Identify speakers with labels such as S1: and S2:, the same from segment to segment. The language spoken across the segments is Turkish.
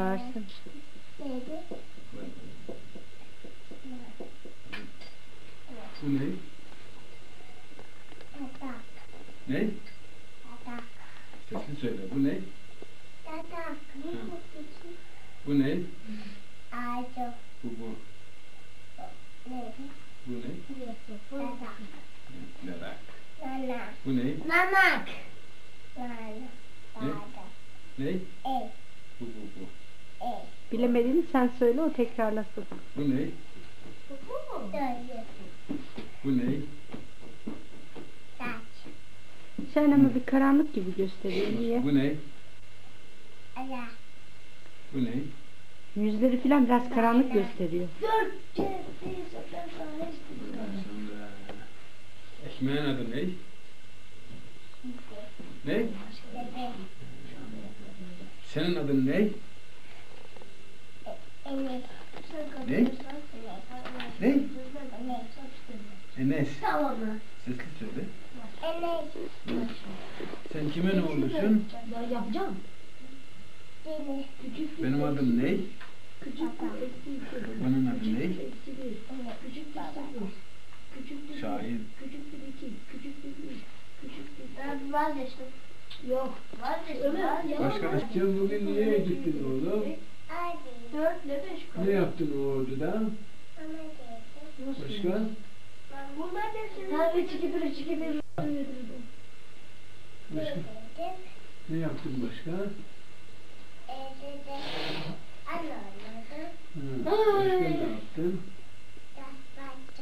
S1: Bağırsın.
S2: Neydi?
S3: Bu ne?
S2: Tatak.
S3: Ne?
S2: Tatak.
S3: Sesli söyle. Bu ne?
S2: Tatak.
S3: Bu ne?
S2: Ağacı.
S3: Bu bu.
S2: Neydi?
S3: Bu ne?
S2: Tatak.
S3: Merak.
S2: Nana.
S3: Bu ne?
S2: Nanak. Nana.
S3: Ne?
S2: Dada.
S3: Ne?
S2: E.
S3: Bu bu bu.
S1: Bilemediğini sen söyle o tekrarlasın.
S3: Bu ne? Bu ne?
S1: Sen ama bir karanlık gibi gösteriyor. Niye?
S3: Bu ne?
S2: Aya.
S3: Bu ne?
S1: Yüzleri falan biraz karanlık gösteriyor.
S3: Ekmeğin adı ne? Ne?
S2: Bebe.
S3: Senin adın ne? Ne? Ne?
S2: Enes. Tamam?
S3: Sesli söyle.
S2: Enes.
S3: Sen kimin oğlusun?
S4: Ben yapacağım.
S2: Deli.
S4: Küçük
S3: Benim adım ne?
S4: küçük bir eksi iki.
S3: Bunun adı ne?
S4: Eksi bir. Küçük bir sıfır. Küçük bir
S3: Şahin.
S2: Ben vazgeçtim.
S4: Yok.
S2: Vazgeçtim.
S4: Ya.
S3: Başka sen bugün niye gittin oğlum?
S4: Dört ne beş kaldı?
S3: Ne yaptın o orduda?
S2: Ama geldim.
S4: Nasıl?
S3: Başka?
S2: Bunlar da senin.
S4: Ha üç iki bir üç iki bir.
S3: Başka? Ne yaptın başka?
S2: Evde anlamadım.
S3: Hı. Başka ne yaptın?
S2: Bahçede.
S3: Hı?
S4: Ya bu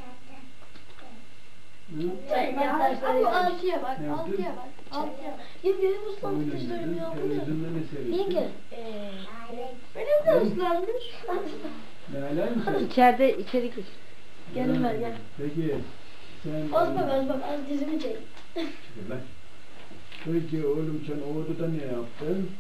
S4: altıya bak. Altıya bak. Altıya bak. Ya benim ıslanmış dişlerim ya. Yenge.
S2: Alet.
S4: Benim de ıslanmış.
S3: Lale misin?
S1: İçeride içeri gir.
S4: Gel Ömer gel.
S3: Peki sen...
S4: Az bak az bak az dizimi çek.
S3: Peki oğlum sen orduda ne yaptın?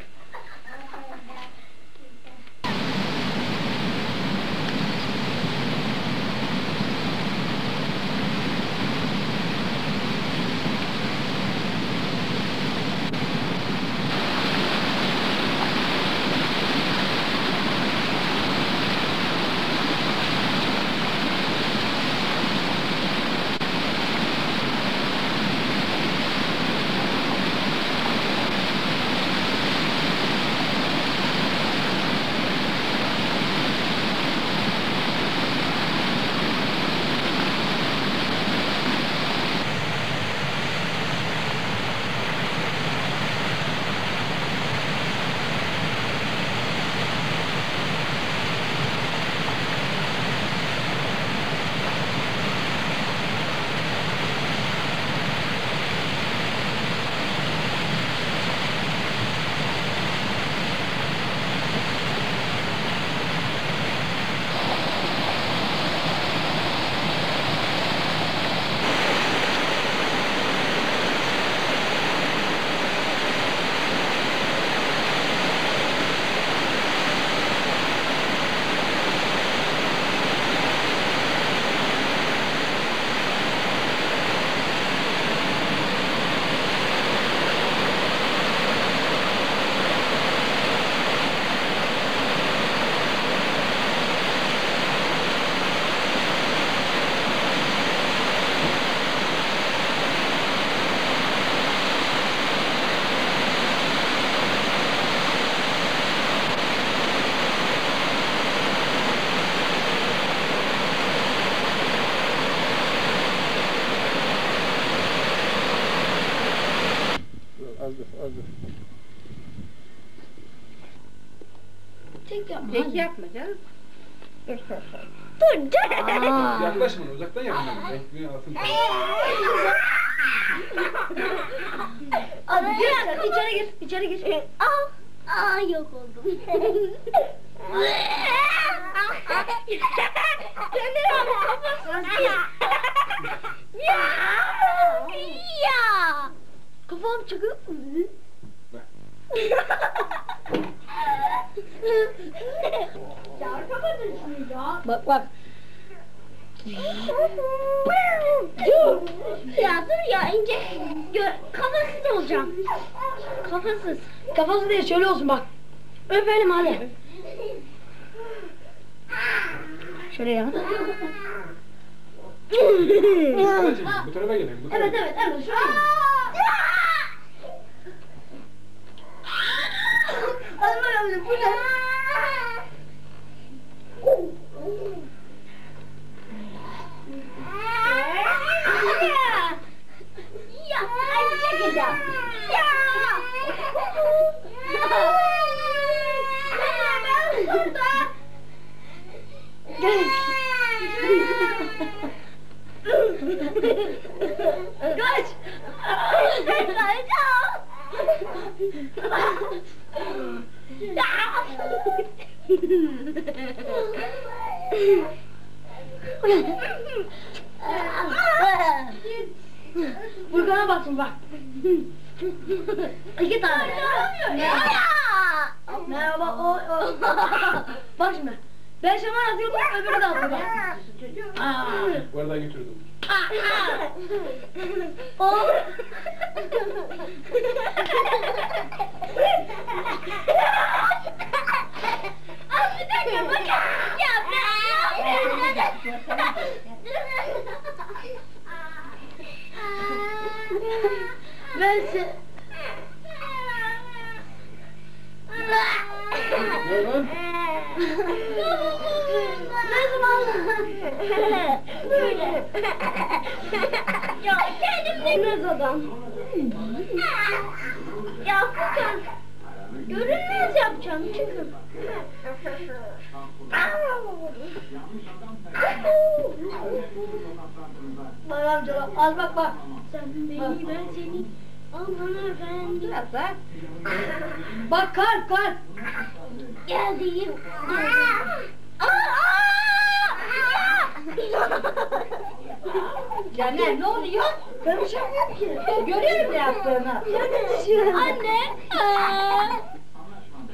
S4: Tek yapma.
S1: Pek
S4: hadi.
S1: yapma canım.
S2: Dur dur.
S1: Aa,
S3: Yaklaşma, uzaktan yaklaşma. Ekmeği altın.
S4: Hadi gir içeri gir. içeri gir.
S2: Aa, aa yok oldum. Canım kafasız. Ya. Ya.
S4: Kafam çıkıyor.
S2: ya ya.
S4: Bak bak.
S2: dur. Ya dur ya ince. Kafasız olacağım. Kafasız.
S4: Kafasız değil şöyle olsun bak. Öpelim hadi.
S2: Şöyle ya.
S5: bu tarafa gelin. Bu.
S2: Evet evet evet. Şöyle. Aman Allah'ım bu ne? Burkan'a baksın bak. İki tane. Merhaba. O, o. bak şimdi. Ben şaman atıyorum, öbürü de atıyor bak.
S5: Oradan götürdüm.
S2: O. Al bir dakika bak. Ya ben Ben se...
S5: Ne lan?
S2: Ne zaman? Böyle. ya kendimden göz adam. ya Furkan. Görünmez yapacağım çıkın. Bak amca al bak bak. Sen beni ben seni aman efendim. Bak. Bak kalp kalp. Geldim. Caner ne oluyor? Yapmıyorum ki. Görüyorum ne yaptığını. Anne.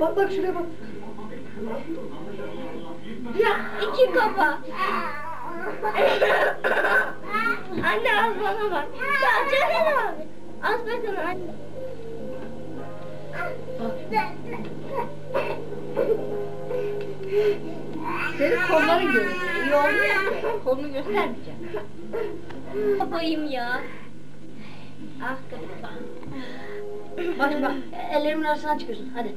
S2: bak bak şuraya bak. Ya iki kafa. anne az bana bak. Ya canım abi. Az bakın anne. Senin kolların görünüyor. İyi olmuyor. Kolunu göstermeyeceğim. Babayım ya. Bak bak. Ellerimin arasından çıkıyorsun. Hadi.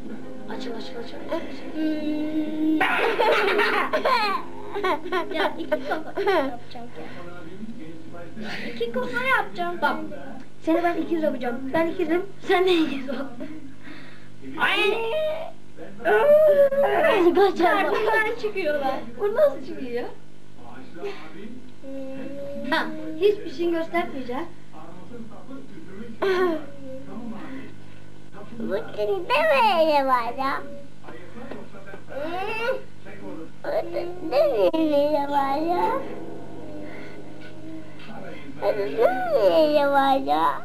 S2: Açıl açıl açıl. ya iki kafa yapacağım ya. İki kafa yapacağım. Bak. Seni ben ikiz yapacağım. Ben ikizim. Sen de ikiz ol. Ay. Karnından çıkıyorlar. Bu nasıl çıkıyor? Ha, hiçbir şey göstermeyeceğim.
S6: Bugün de böyle var ya. Bugün de böyle var ya. Bugün de böyle var ya.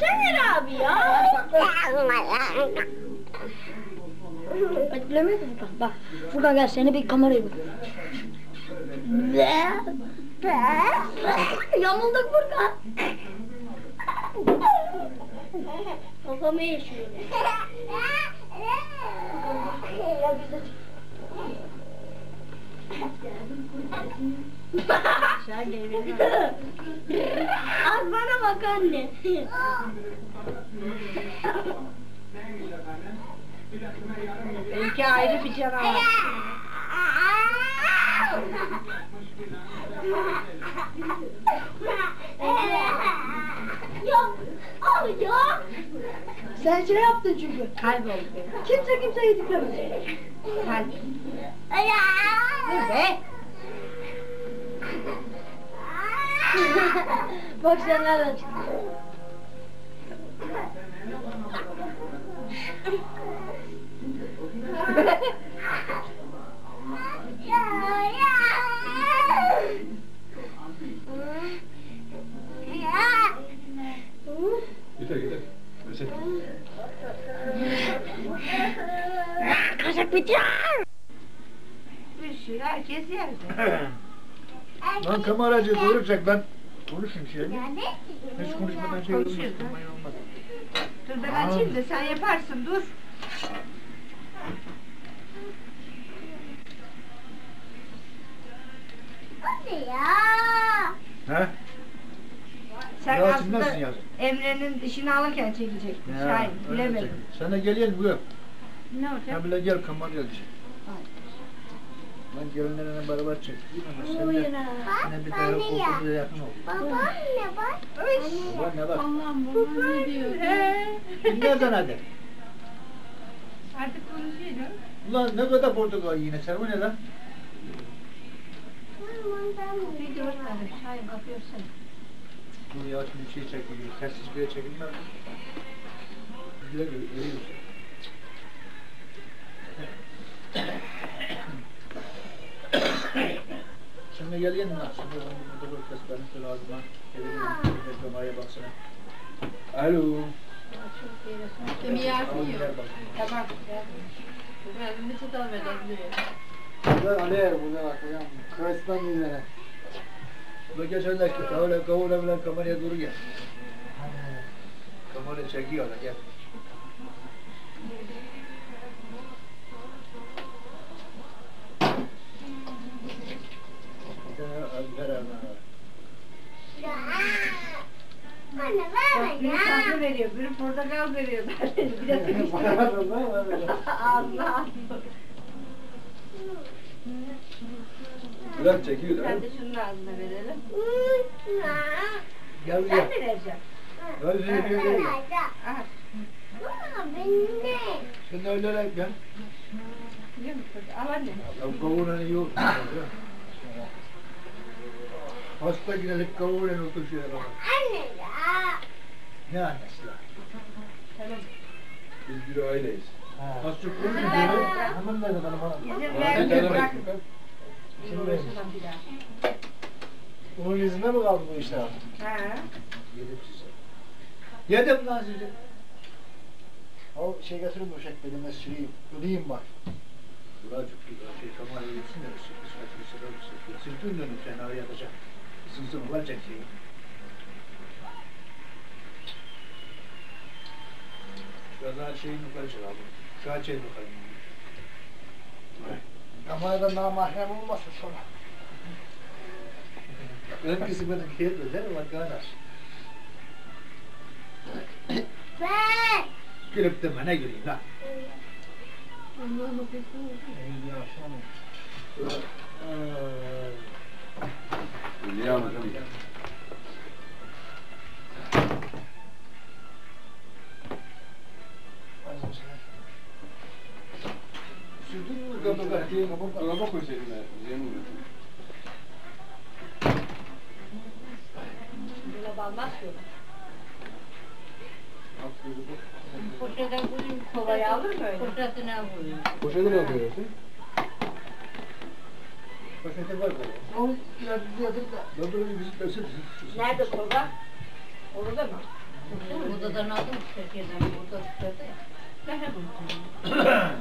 S2: Caner abi ya. Bilemeyiz Furkan. Bak. Furkan gel seni bir kameraya bak. Yamulduk Furkan. Kafamı yaşıyor. Az bana bak anne.
S1: Benimki ayrı bir canavar.
S2: abi ya. Sen şey yaptın çünkü.
S1: Kayboldu benim.
S2: Kimse kimseyi yediklemez.
S1: Kalp.
S2: Dur be. Bak sen nereden çıktın.
S6: Kaşık bitiyor.
S1: Bir sürü herkes yerde.
S5: Lan kameracı duracak lan. Konuşun şey. Hiç konuşmadan şey
S1: Konuşuyoruz,
S5: olmaz.
S1: Dur ben açayım da sen yaparsın dur.
S6: Hadi ya.
S5: He?
S1: Sen
S5: Yasin
S1: aslında? Emre'nin dişini alırken çekecektin.
S5: Ya,
S1: Şahin bilemedim.
S5: Sen de geliyorsun buraya.
S1: Ne olacak?
S5: Ha bile gel kameraya gel. Ben gelinlerine beraber çek. Sen de yine bir tane koltuğumuza yakın ol.
S6: Babaanne bak.
S5: Ulan ne var?
S1: Ee,
S5: Dinlersen hadi.
S1: Artık konuşuyorum.
S5: Ulan ne kadar portakal yine sen bu ne lan?
S1: Bir hadi Şahin kapıyorsun.
S5: Dur ya şimdi şey çekiliyor. Tersiz bir yere çekilmez. Güzel görüyorsun. Şimdi lan. Şimdi burada bir kez benim lazım lan. Geliyorum. Bir de kameraya baksana. Alo. Gel bak.
S1: Tamam.
S4: Ben bir çıta verebilirim.
S5: Burada Ali burada bak hocam. Kıraçtan izlene. Bu geçenler ki öyle kavura bilen kameraya doğru gel. Kamera çekiyor da gel.
S1: Bak biri
S6: ya.
S1: tatlı veriyor, biri portakal veriyor. bir de ağzına.
S5: Bırak çekiyor da.
S1: Sen de şunun ağzına verelim.
S5: Gel
S1: Ben
S5: gel.
S1: mi vereceğim?
S5: Ver seni bir vereyim.
S1: Aha.
S5: Sen de öyle lan gel.
S1: Biliyor musun? Al anne.
S5: İyi olsun. Hasta gidelim kavurana otur şöyle bak.
S6: Anne ya.
S5: Ne annesi lan?
S1: Tamam.
S5: Biz bir aileyiz. Az çok konuşuyor. Hemen de bakalım bana.
S1: İzin
S5: Sen
S1: vermiyor,
S5: de
S1: bırak.
S5: bak.
S1: Şimdi.
S5: Onun yüzüne mi kaldı bu işler?
S1: Ha.
S5: Yedim size. Yedim lan sizi. O şey getirin bu şekilde ben süreyim. Ödeyeyim bak. Çok güzel şey bir sıra. Sırtın dönüp sen araya yatacak. Sımsım olacak şey. Biraz daha şeyin yukarı çıkalım. Şu an şeyin yukarı. Kamerada namahrem olmasın sonra. Ön kısmını kıyırdı değil mi? Bak gana.
S6: Ben.
S5: Gülüp de bana güleyim
S3: Hülya Hanım.
S5: Sürdün mü kapı?
S3: Dolaba koysaydın ya. Zeynep.
S1: Dolap almaz ki. Poşeten koyayım, kovayı alır mı öyle? Poşetine koyayım.
S5: Poşete ne koyuyorsun? Poşete var böyle. O yatır yatır da. Ben böyle bir versin.
S1: Nerede kova? Orada mı?
S2: Odadan aldım Türkiye'den burada tutardı ya. Ben hep unutuyorum.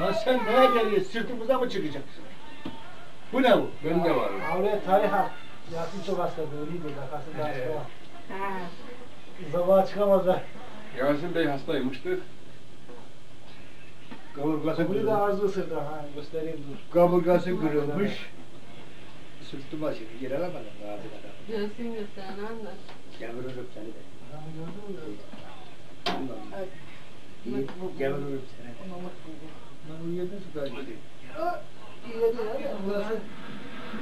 S5: Lan sen neye geliyorsun? Sırtımıza mı çıkacaksın? Bu ne bu?
S3: Ben de var.
S7: Avruya tarih hak. Yasin çok hasta böyleydi. Arkasında hasta var.
S1: Ha.
S7: Sabaha çıkamazlar.
S3: Yasin Bey hastaymıştı.
S5: Kaburgası
S7: Bunu da
S5: kırılmış.
S7: arzu ısırdı. Ha, göstereyim dur.
S5: Kaburgası kırılmış. Sırtıma şimdi giremedim daha bir kadar.
S4: Göğsün gösteren anlar.
S5: Geviririm seni de. Geviririm seni de. Galiba.
S7: İyi dedi ya. Burası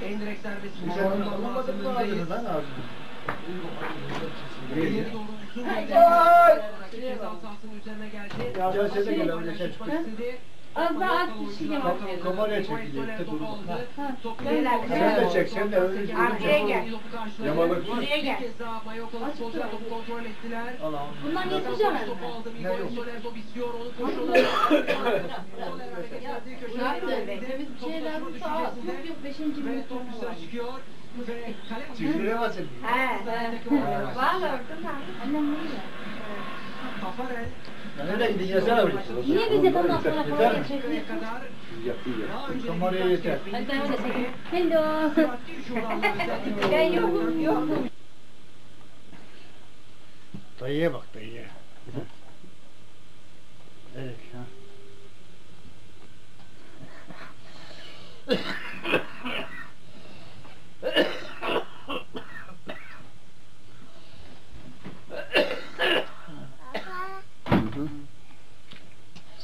S8: Endirek serbest
S5: Bir şey anlamadım mı ağzını lan ağzını? İyi.
S8: Ceza sahasının üzerine geldi.
S5: Gel sen de gel öyle şey çık.
S8: Çıkmak istedi. Az daha az kişi yemek
S5: kameraya çekilecekti dur.
S8: Beyler,
S5: Sen de çek sen de öyle
S8: Arkaya gel.
S3: Yamalık var.
S8: Şuraya gel.
S4: mi?
S1: Topu aldı
S5: Ne yok?
S8: Ne yaptın be?
S1: geldi.
S8: Bir şey lazım sağ ol. Yok yok beşinci
S1: Ve
S5: Çiftliğe basın.
S8: He. Valla orada
S4: Annem.
S1: Tafarel
S5: Ya nereye gideceğiz abi?
S4: Niye bize bundan sonra çekiyorsun?
S1: kadar
S3: Yapıyor ya.
S5: Kameraya yeter.
S4: Ben öyle. Hello.
S8: Ben yokum yokum.
S5: Dayıya bak dayıya. Evet ha.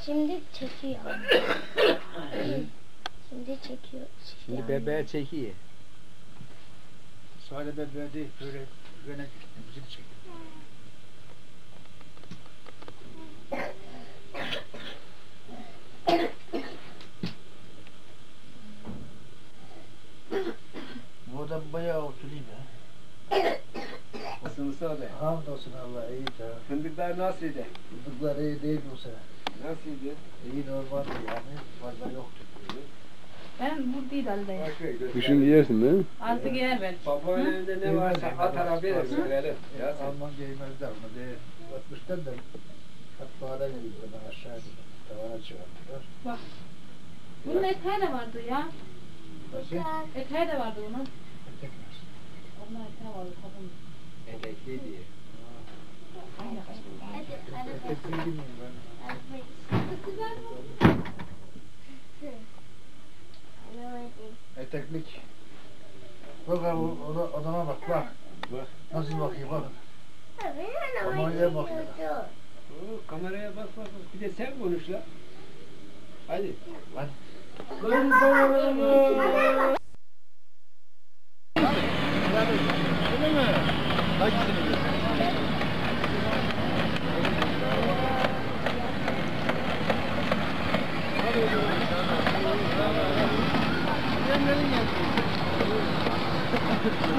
S2: Şimdi çekiyor. Şimdi çekiyor.
S7: Şimdi bebeğe çekiyor.
S5: Sadece bebeğe değil böyle böyle müzik çek. Burada bayağı oturayım ya.
S3: Nasılsın abi?
S5: Hamdolsun Allah iyi de.
S3: Fındıklar nasıldı?
S5: Fındıklar iyi değil bu sene.
S3: Nasıldı?
S5: İyi normaldi yani. Fazla yoktu.
S8: Ben buradaydı Ali'deyim.
S3: Kışın yersin değil mi?
S8: Artık yer ben.
S3: Babanın elinde ne varsa atar verir verelim. Ya
S5: Alman giymezler ama de 60'tan da kat bağda geldi ben aşağı. Tavana çıkarttılar.
S8: Bunun eteği de vardı ya.
S5: Nasıl?
S8: Eteği de vardı bunun.
S3: Diye.
S5: Bilmiyorum ben. Eteklik. Bak abi o- o- adama bak bak.
S3: Bak.
S5: Nasıl bakıyor bak. Kameraya bak ya.
S3: Kameraya bak bak. Bir de sen konuş la. Hadi.
S5: Hadi. Öyle mi? Diyorsun?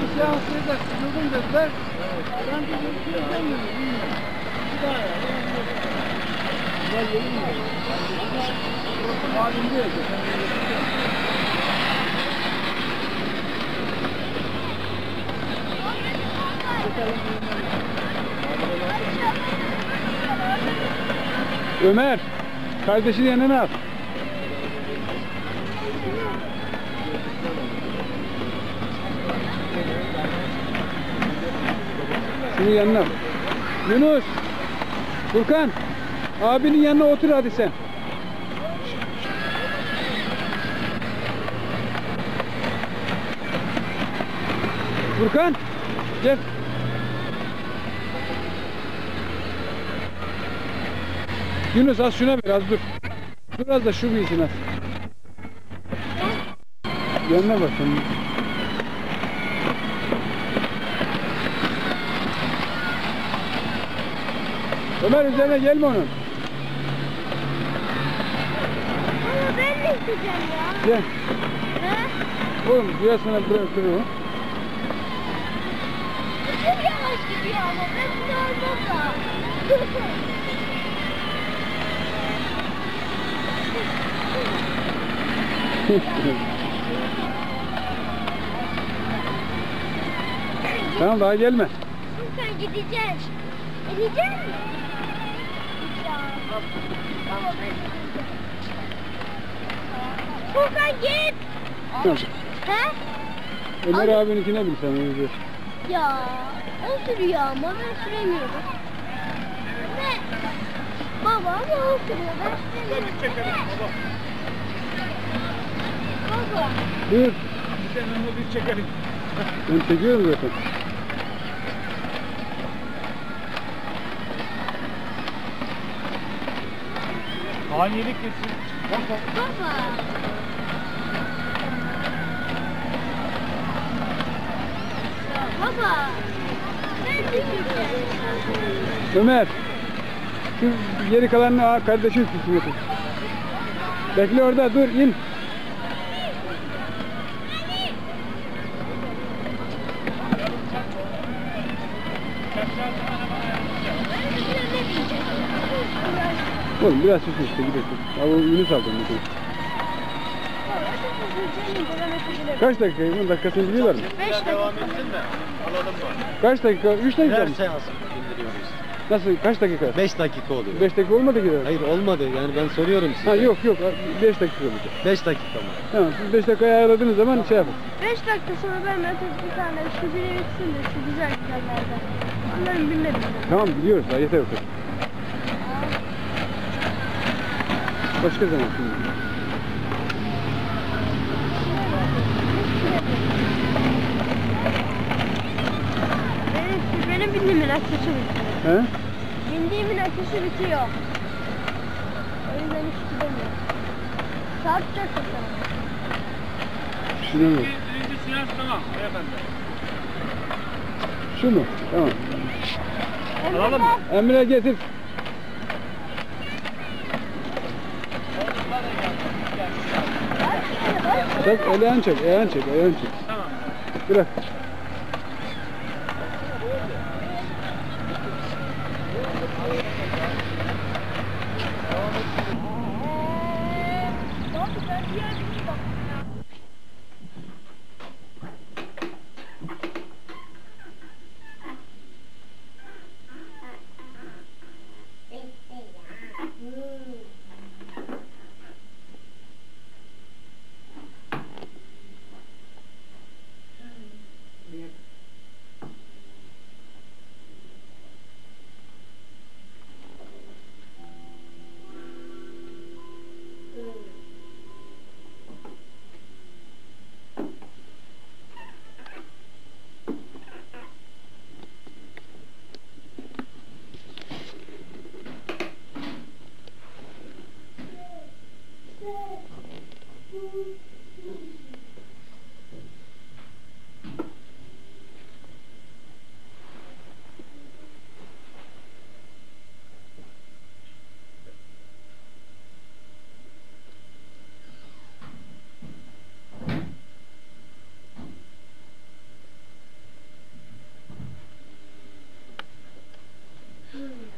S5: Bir seansıyı da sıkıldım dediler. Ben de bir şey demiyorum. Bir daha ya. Ya yeni mi? Halinde yok.
S3: Ömer. Kardeşini yanına al. Şunu yanına al. Yunus. Furkan. Abinin yanına otur hadi sen. Furkan. Gel. Yunus az şuna ver az dur. Dur az da şu bilsin az. Yanına bak sen. Ömer üzerine gelme onun.
S2: Ama ben de isteyeceğim ya.
S3: Gel.
S2: He?
S3: Oğlum duyasına bırakır o.
S2: Çok yavaş gidiyor ama ben size olmam da.
S3: tamam daha gelme.
S2: Furkan gideceğiz. Gidecek misin? Furkan git.
S3: Tamam.
S2: He?
S3: Ömer abininkine bin sen onu.
S2: Ya o sürüyor ama ben süremiyorum. Ne? Baba ama o sürüyor ben süremiyorum. Baba.
S3: Dur.
S5: Sen onu bir çekelim.
S3: Ben çekiyorum zaten.
S5: Haniyelik bak.
S2: Baba. Baba. Ben düşeceğim.
S3: Ömer. Şu geri kalanını al, kardeşin tutsun. Bekle orada dur in. Oğlum biraz sus işte gidelim. Ya bu Yunus aldı onu. Kaç dakika? Bunun dakikasını biliyorlar mı?
S6: 5 dakika.
S8: Devam etsin de alalım mı?
S3: Kaç dakika? 3 dakika
S8: Her
S3: mı?
S8: seans bildiriyoruz.
S3: Nasıl? Kaç dakika?
S8: 5 dakika oluyor.
S3: 5 dakika olmadı ki.
S8: Hayır olmadı yani ben soruyorum size.
S3: Ha yok yok 5 dakika olacak.
S8: 5 dakika mı?
S3: Tamam siz 5 dakikayı ayarladığınız zaman şey yapın.
S6: 5 dakika sonra ben Mete bir tane şu biri bitsin de şu güzel güzellerden. Onların bilmedim.
S3: Tamam biliyoruz daha yeter o kadar. Başka zaman şimdi.
S6: Benim, benim bindiğimin akışı bitiyor.
S3: He?
S6: Bindiğimin akışı bitiyor. O yüzden hiç gidemiyorum. Kaç sana?
S3: Şunu mu?
S9: Birinci seans tamam beyefendi.
S3: Şu mu? Tamam.
S9: Alalım mı?
S3: Emre getir. Çek, ayağını çek, ayağını çek, ayağını çek.
S9: Tamam.
S3: Bırak.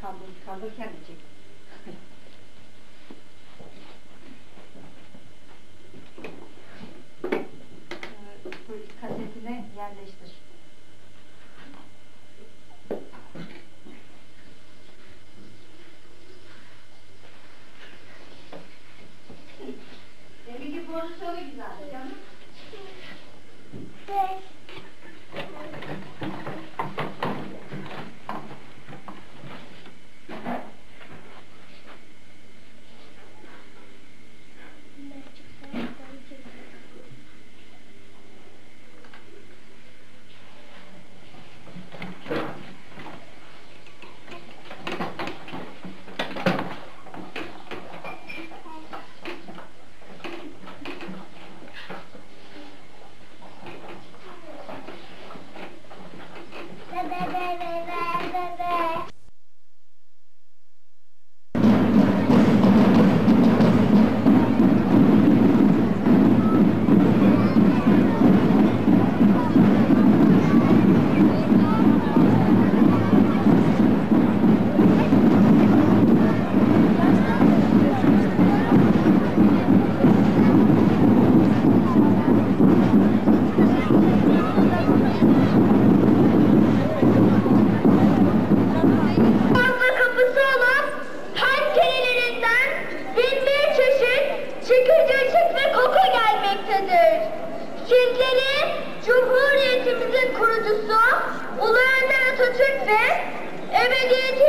S1: Kaldır, kaldır kendi çek. Bu kasetine yerleştir.
S6: Evidence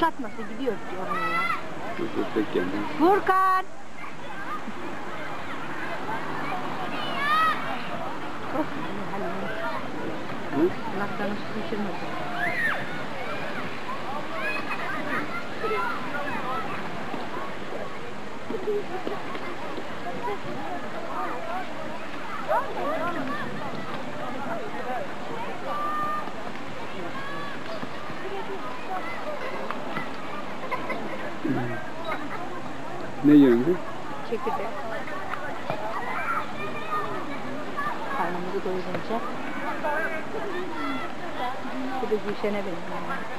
S1: Çatması gidiyor diyorum
S3: ya.
S1: Dur tek kendin.
S3: Furkan! Of, hani.
S1: Hı?
S2: Anahtarını şişirmedim. देने भी नहीं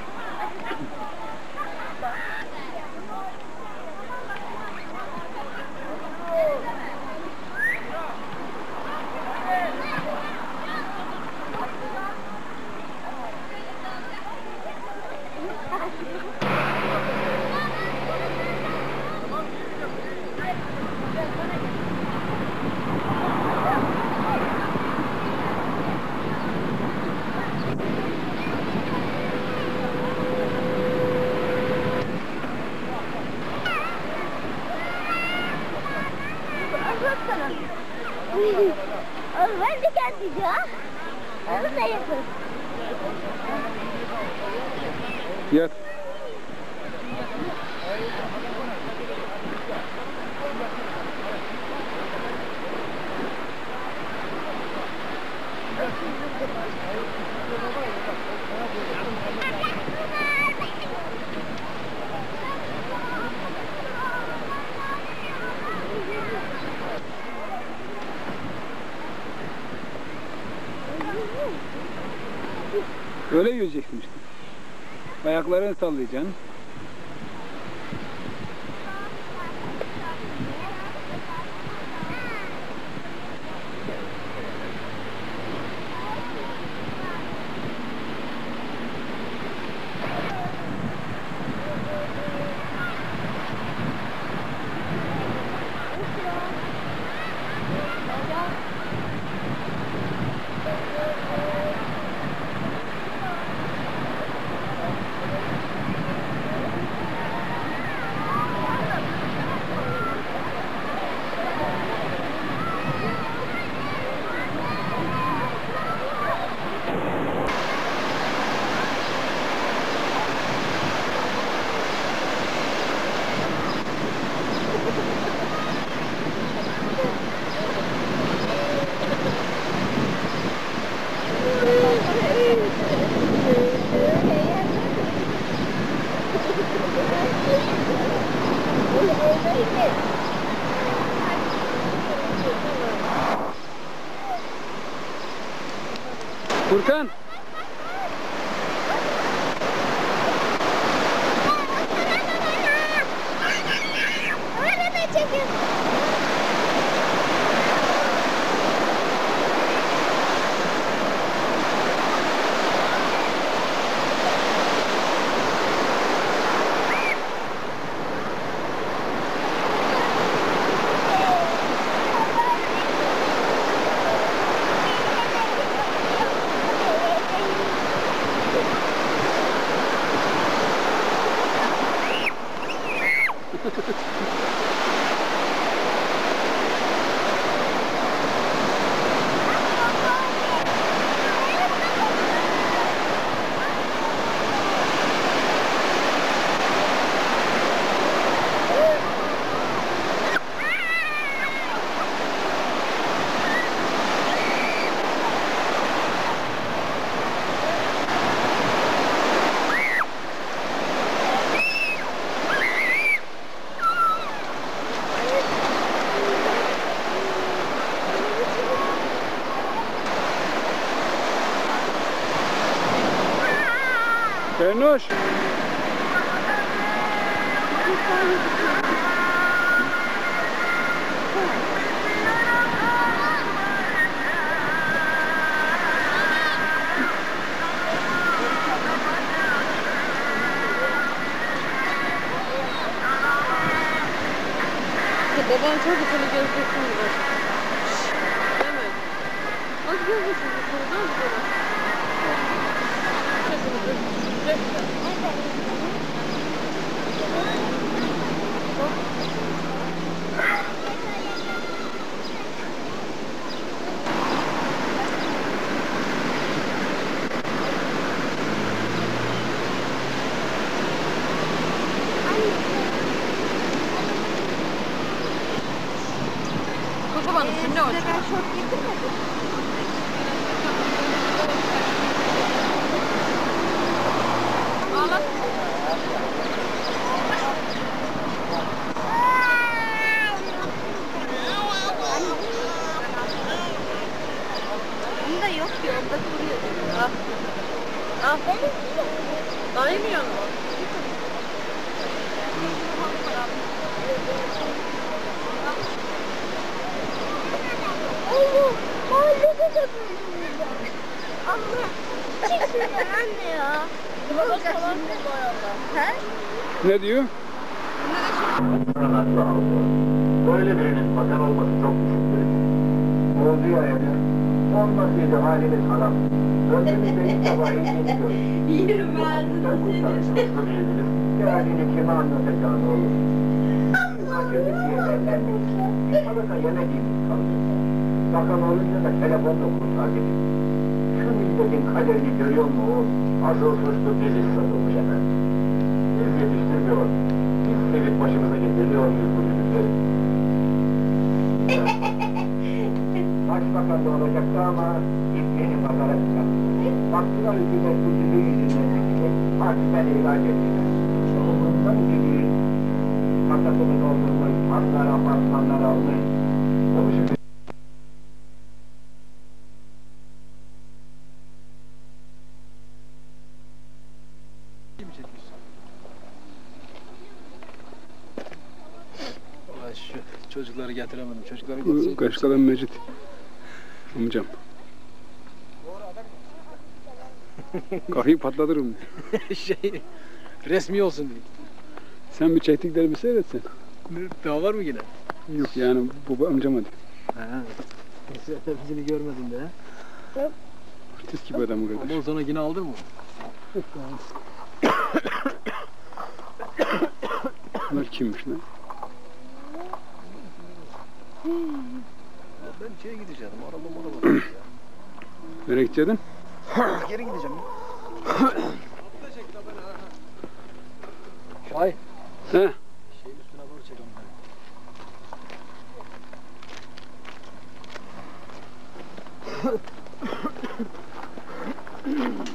S2: Kocaman üstünde var.
S8: Ben şort getirmedim.
S2: Ağla.
S8: Onda yok ki, onda duruyor.
S2: Al. Al. Dayanmıyor mu?
S8: Oğlum, mahallede de böyle. Anne, çeksinler anne ya. Ne olacak şimdi? He?
S3: Ne diyor?
S10: Böyle birinin vatan olması çok düşüktür. Olduğu yani olmasıydı halimiz haram. Ömrümüzde ilk defa eğleniyor.
S11: Yerim ağzını
S10: Yani kime anlatacağını olur. Acılı diye evlendik. Salata yemediğimiz kaldı. Başbakan olunca da telefon dokunur Akif. Şu milletin kaderini görüyor musun? Asıl suçlu biziz satılmış efendim. Biz yetiştirmiyor. Biz sevip başımıza getiriyor muyuz bu yüzükleri? Başbakan da olacaktı ama ipini pazara çıkarttı. Baktılar ülkede kurtuluğu yüzünden çekecek. Partiden ihraç ettiler. Ondan gibi kasasını doldurmuş, parklar, apartmanlar almış. O şimdi
S7: Kim çekmiş? Ulan şu çocukları getiremedim. Çocukları
S3: Bu
S7: getirseydim.
S3: Kaşkalan Mecit. Amcam. Kafayı patlatırım.
S7: şey resmi olsun diye.
S3: Sen bir çektiklerimi seyretsen.
S7: Daha var mı yine?
S3: Yok yani baba amcama diyor.
S7: Ha. Bizini görmedin de. ha?
S3: Artist gibi adam bu kadar.
S7: o zaman yine aldın mı?
S3: Bunlar kimmiş lan?
S7: Ben şeye gideceğim. Araba araba.
S3: Nereye gidecektin?
S7: Geri gideceğim. Şahin.
S3: He.
S7: Şeyin üstüne doğru çek onu.
S3: Tamam.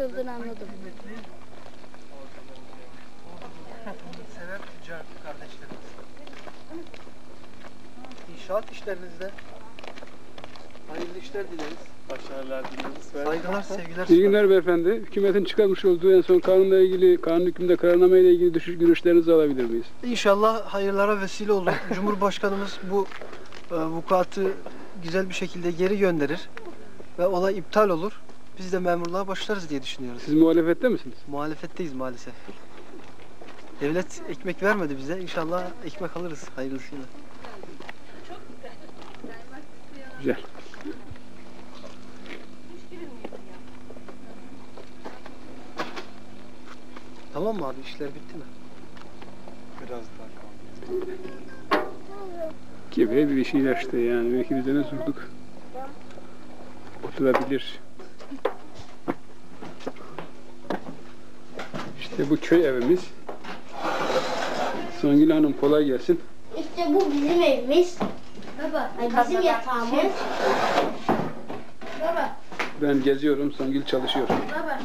S6: Kırıldığını anladım.
S7: Sever tüccar kardeşlerimiz. İnşaat işlerinizde hayırlı işler dileriz. Başarılar dileriz. Saygılar, sevgiler.
S3: İyi günler beyefendi. Hükümetin çıkarmış olduğu en son kanunla ilgili, kanun hükmünde kararname ile ilgili düşüş görüşlerinizi alabilir miyiz?
S12: İnşallah hayırlara vesile olur. Cumhurbaşkanımız bu e, vukuatı güzel bir şekilde geri gönderir ve olay iptal olur. Biz de memurluğa başlarız diye düşünüyoruz.
S3: Siz muhalefette misiniz?
S12: Muhalefetteyiz maalesef. Devlet ekmek vermedi bize. İnşallah ekmek alırız hayırlısıyla.
S3: Güzel.
S12: Tamam mı abi? İşler bitti mi?
S7: Biraz daha kaldı.
S3: Gibi bir şeyler işte yani. Belki biz de ne sorduk? Oturabilir. İşte bu köy evimiz. Songül Hanım kolay gelsin.
S6: İşte bu bizim evimiz. Baba, bizim yatağımız. Baba,
S3: Ben geziyorum, Songül çalışıyor.
S6: baba.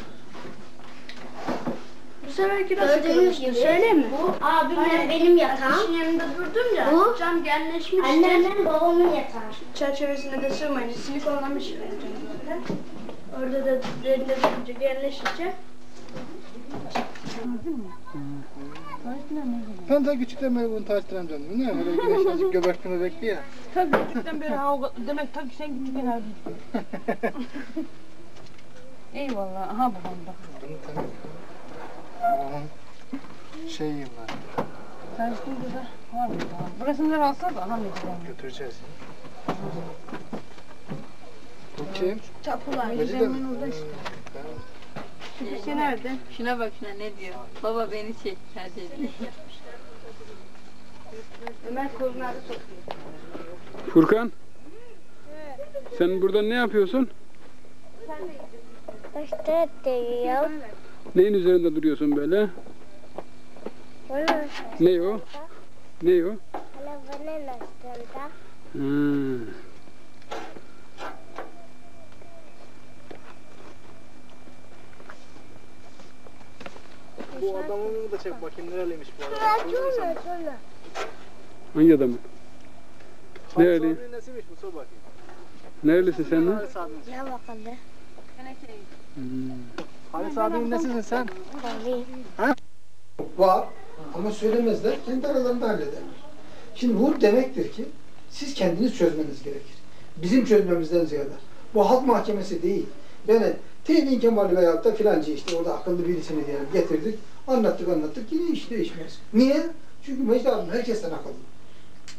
S6: Bu seferki nasıl Gördüğünüz gibi söyleyeyim mi? Bu abimle benim yatağım. Kişinin yanında durdum ya. Bu cam genleşmiş. Annemle babamın yatağı. Çerçevesine de sığmayınca silikonlamış. Orada da derinde durunca genleşince.
S13: Ben de küçükten beri bunu tartıştıran döndüm. Ne öyle güneş azıcık göbekli möbekli ya.
S8: Tabii küçükten beri ha o demek tabii sen küçükken abi. Eyvallah. Aha babam
S13: tanıyorum. Onun şeyiyim ben.
S8: Sen şimdi de var mı da alsa da aha güzel.
S13: Götüreceğiz. Bu kim?
S6: Tapular.
S13: Necide mi?
S8: Şey nerede?
S14: Şuna bak şuna ne diyor. Baba beni çek. Hadi.
S6: Ömer kolunları sokuyor.
S3: Furkan. Sen burada ne yapıyorsun?
S2: İşte diyor.
S3: Neyin üzerinde duruyorsun böyle? Ne o? Ne o?
S2: arabanın üstünde.
S3: Hmm.
S13: Bu adamını da çek bakayım nereliymiş bu adam.
S2: Şuna şuna.
S3: Hangi adamın? Nereli?
S13: Nesiymiş bu sor bakayım.
S3: Nerelisin sen lan?
S2: Ne bakalım.
S3: Hmm.
S13: Halis abinin nesisin sen?
S2: Alayım.
S15: Var ama söylemezler, kendi aralarında hallederler. Şimdi bu demektir ki siz kendiniz çözmeniz gerekir. Bizim çözmemizden ziyade. Bu halk mahkemesi değil. Yani Teğmen Kemal veyahut da filancı işte orada akıllı birisini diyelim getirdik. Anlattık anlattık yine iş değişmez. Niye? Çünkü Mecdi herkesten akıllı.